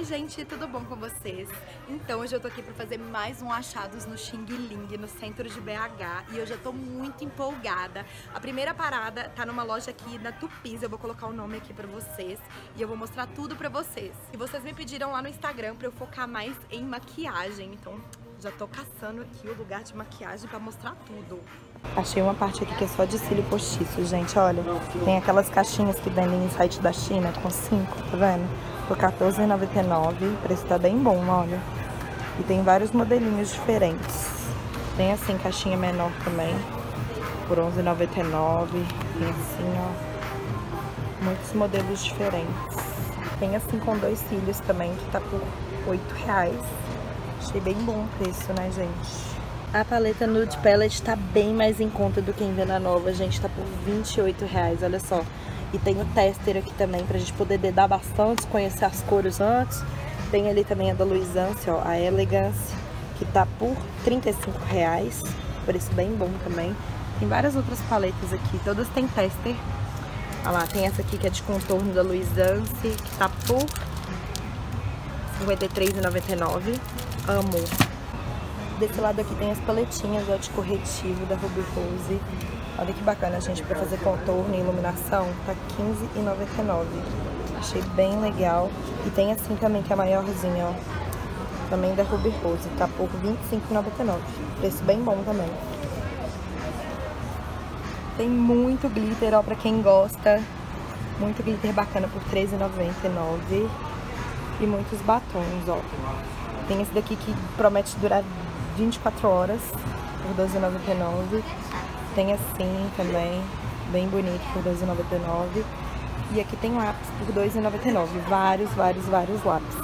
Oi gente, tudo bom com vocês? Então hoje eu tô aqui pra fazer mais um Achados no Xing Ling, no centro de BH E eu já tô muito empolgada A primeira parada tá numa loja aqui na Tupis, eu vou colocar o nome aqui pra vocês E eu vou mostrar tudo pra vocês E vocês me pediram lá no Instagram pra eu focar mais em maquiagem Então já tô caçando aqui o lugar de maquiagem pra mostrar tudo Achei uma parte aqui que é só de cílio postiço, gente, olha. Tem aquelas caixinhas que vendem em site da China com 5, tá vendo? Por R$14,99. O preço tá bem bom, olha. E tem vários modelinhos diferentes. Tem assim, caixinha menor também. Por R$11,99. Tem assim, ó. Muitos modelos diferentes. Tem assim com dois cílios também, que tá por R$8,00. Achei bem bom o preço, né, gente? A paleta Nude Palette tá bem mais em conta do que em Venda Nova, gente. Tá por 28 reais, olha só. E tem o tester aqui também pra gente poder dedar bastante, conhecer as cores antes. Tem ali também a da Luisance, ó, a Elegance, que tá por 35 reais. Preço bem bom também. Tem várias outras paletas aqui, todas tem tester. Olha lá, tem essa aqui que é de contorno da Luisance, que tá por R$ 53,99. Amo. Desse lado aqui tem as paletinhas ó, de corretivo da Ruby Rose. Olha que bacana, gente, pra fazer contorno e iluminação, tá R$15,99. Achei bem legal. E tem assim também, que é maiorzinha, ó. Também da Ruby Rose, tá por R$25,99. Preço bem bom também. Tem muito glitter, ó, pra quem gosta. Muito glitter bacana por R$13,99. E muitos batons, ó. Tem esse daqui que promete durar 24 horas por R$12,99. Tem assim também, bem bonito por R$12,99. E aqui tem lápis por R$2,99. Vários, vários, vários lápis.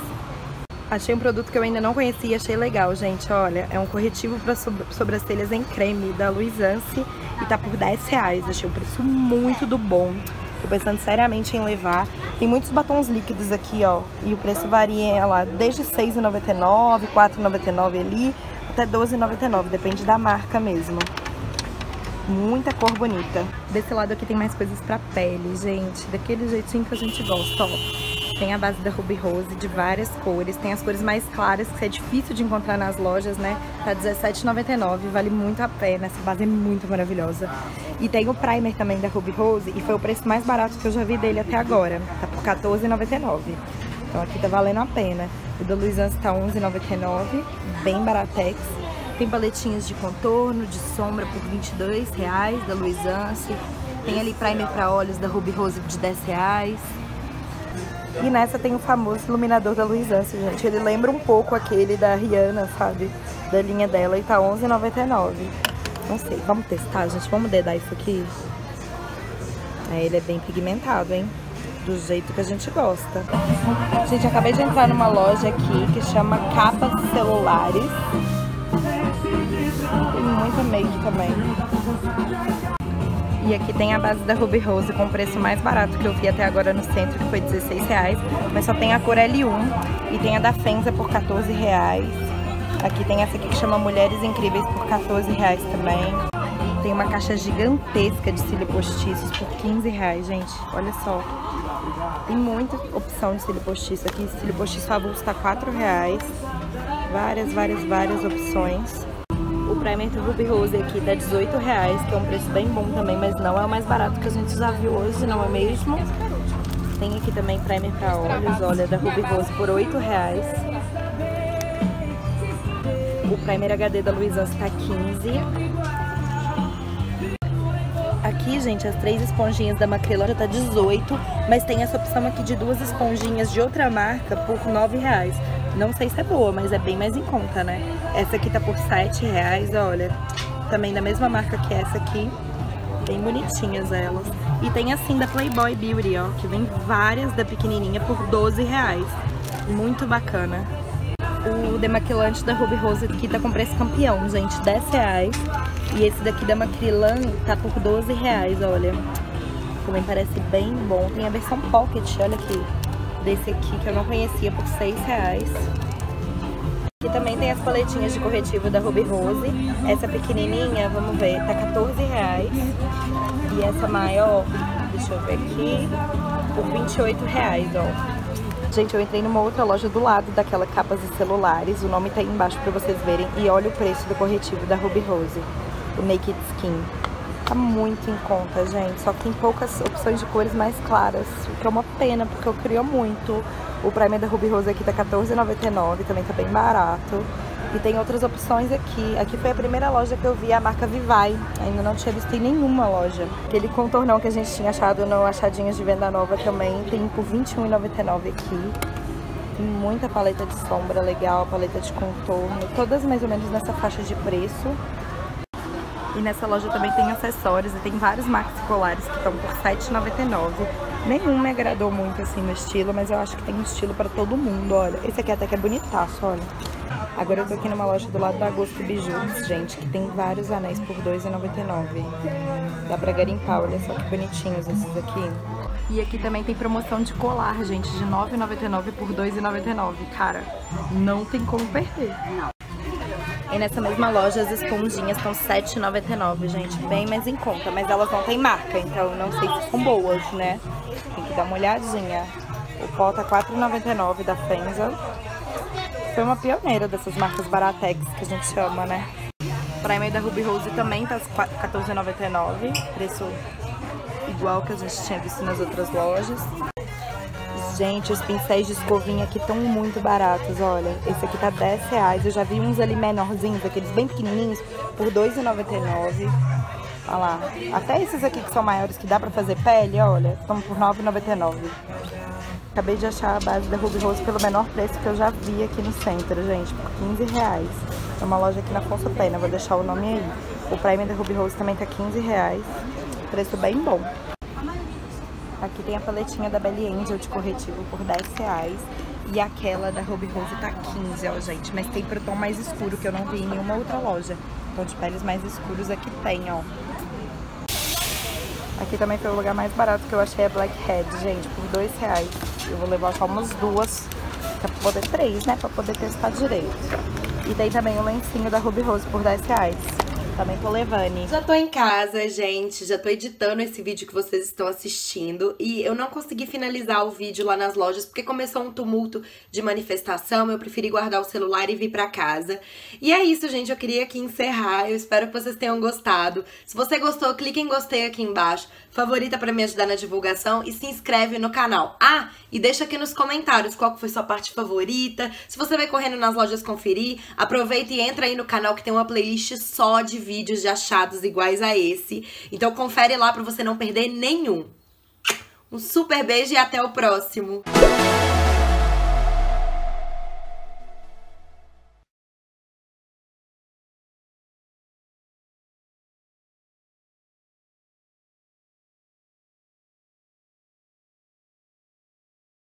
Achei um produto que eu ainda não conhecia, achei legal, gente. Olha, é um corretivo para sobrancelhas em creme da Luisance e tá por R$10,00. Achei o preço muito do bom. Tô pensando seriamente em levar. Tem muitos batons líquidos aqui, ó. E o preço varia lá desde R$6,99, R$4,99 ali, até R$12,99, depende da marca mesmo. Muita cor bonita. Desse lado aqui tem mais coisas pra pele, gente. Daquele jeitinho que a gente gosta, ó. Tem a base da Ruby Rose de várias cores. Tem as cores mais claras, que é difícil de encontrar nas lojas, né? Tá R$17,99, vale muito a pena. Essa base é muito maravilhosa. E tem o primer também da Ruby Rose, e foi o preço mais barato que eu já vi dele até agora. Tá por R$14,99. Então aqui tá valendo a pena. O da Luisance tá R$11,99, bem baratex. Tem paletinhas de contorno, de sombra por R$22,00 da Luisance. Tem ali primer para olhos da Ruby Rose de R$10,00. E nessa tem o famoso iluminador da Luisance, gente. Ele lembra um pouco aquele da Rihanna, sabe? Da linha dela e tá R$11,99. Não sei, vamos testar, gente. Vamos dedar isso aqui. É, ele é bem pigmentado, hein? Do jeito que a gente gosta. Gente, acabei de entrar numa loja aqui que chama Capas Celulares. Tem muita make também. E aqui tem a base da Ruby Rose com o preço mais barato que eu vi até agora no centro, que foi 16 reais. Mas só tem a cor L1 e tem a da Fenza por 14 reais. Aqui tem essa aqui que chama Mulheres Incríveis por 14 reais também. Tem uma caixa gigantesca de cílio postiços por 15 reais, gente. Olha só. Tem muita opção de cílio postiço aqui. Cílio postiço avulso tá 4 reais. Várias, várias, várias opções. O primer do Ruby Rose aqui tá 18 reais, que é um preço bem bom também, mas não é o mais barato que a gente já viu hoje, não é mesmo? Tem aqui também primer para olhos, olha, da Ruby Rose por 8 reais. O primer HD da Luisance tá 15 Aqui, gente, as três esponjinhas da Macrelon já tá 18, mas tem essa opção aqui de duas esponjinhas de outra marca por 9 reais. Não sei se é boa, mas é bem mais em conta, né? Essa aqui tá por 7 reais, olha. Também da mesma marca que essa aqui. Bem bonitinhas elas. E tem assim da Playboy Beauty, ó, que vem várias da pequenininha por 12 reais. Muito bacana. O demaquilante da Ruby Rose aqui tá com preço campeão, gente, 10 reais. E esse daqui da Macrilan tá por 12 reais, olha. Também parece bem bom. Tem a versão Pocket, olha aqui. Desse aqui que eu não conhecia por 6 reais. Aqui também tem as paletinhas de corretivo da Ruby Rose. Essa pequenininha, vamos ver, tá 14 reais. E essa maior, deixa eu ver aqui, por 28 reais, ó. Gente, eu entrei numa outra loja do lado daquela capas de celulares. O nome tá aí embaixo pra vocês verem. E olha o preço do corretivo da Ruby Rose. O Naked Skin. Tá muito em conta, gente. Só que tem poucas opções de cores mais claras. O que é uma pena, porque eu queria muito. O primer da Ruby Rose aqui tá R$14,99. Também tá bem barato. E tem outras opções aqui. Aqui foi a primeira loja que eu vi a marca Vivai. Ainda não tinha visto em nenhuma loja. Aquele contornão que a gente tinha achado no Achadinhas de Venda Nova também tem por R$21,99 aqui. Tem muita paleta de sombra legal, paleta de contorno. Todas mais ou menos nessa faixa de preço. E nessa loja também tem acessórios e tem vários maxi colares que estão por R$7,99. Nenhum me agradou muito assim no estilo, mas eu acho que tem um estilo pra todo mundo, olha. Esse aqui até que é bonitaço, olha. Agora eu tô aqui numa loja do lado da Agosto Bijus, gente, que tem vários anéis por R$2,99. Dá pra garimpar, olha só que bonitinhos esses aqui. E aqui também tem promoção de colar, gente, de R$9,99 por R$2,99. Cara, não tem como perder. E nessa mesma loja as esponjinhas estão R$7,99, gente, bem mais em conta. Mas elas não têm marca, então não sei se são boas, né? Tem que dar uma olhadinha. O pó tá R$4,99 da Fenza foi uma pioneira dessas marcas Baratex que a gente chama, né? Primer da Ruby Rose também tá R$14,99, preço igual que a gente tinha visto nas outras lojas. Gente, os pincéis de escovinha aqui estão muito baratos, olha. Esse aqui tá 10 reais. Eu já vi uns ali menorzinhos, aqueles bem pequenininhos, por R$2,99. Olha lá. Até esses aqui que são maiores, que dá pra fazer pele, olha, estão por R$9,99. Acabei de achar a base da Ruby Rose pelo menor preço que eu já vi aqui no centro, gente, por 15 reais. É uma loja aqui na Afonso Pena, vou deixar o nome aí. O primer da Ruby Rose também tá 15 reais, preço bem bom. Aqui tem a paletinha da Belly Angel de corretivo por 10 reais. E aquela da Ruby Rose tá 15, ó, gente. Mas tem pro tom mais escuro, que eu não vi em nenhuma outra loja. Tom de peles mais escuros aqui tem, ó. Aqui também foi o lugar mais barato que eu achei a Blackhead, gente, por dois reais. Eu vou levar só umas duas, pra poder três, né, pra poder testar direito. E tem também o lencinho da Ruby Rose por 10 reais. Também tô levando. Já tô em casa, gente. Já tô editando esse vídeo que vocês estão assistindo. E eu não consegui finalizar o vídeo lá nas lojas, porque começou um tumulto de manifestação. Eu preferi guardar o celular e vir pra casa. E é isso, gente. Eu queria aqui encerrar. Eu espero que vocês tenham gostado. Se você gostou, clique em gostei aqui embaixo. Favorita pra me ajudar na divulgação. E se inscreve no canal. Ah, e deixa aqui nos comentários qual foi sua parte favorita. Se você vai correndo nas lojas conferir, aproveita e entra aí no canal que tem uma playlist só de vídeos de achados iguais a esse. Então confere lá para você não perder nenhum. Um super beijo e até o próximo.